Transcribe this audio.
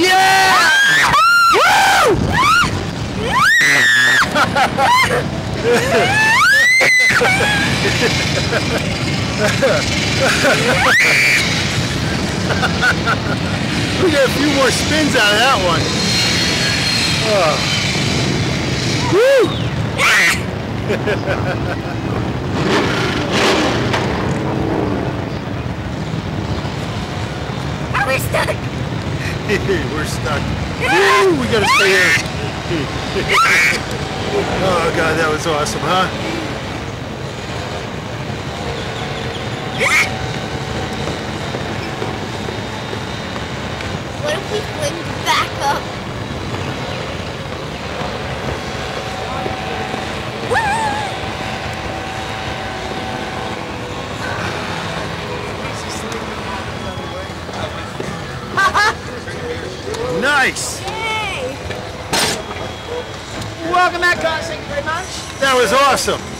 yeah! Woo! we got a few more spins out of that one. Oh. Woo! we stuck? We're stuck. Woo, we gotta stay here. oh god, that was awesome, huh? What if we fling back up? Nice. Yay! Welcome back, guys. Thank you very much. That was awesome.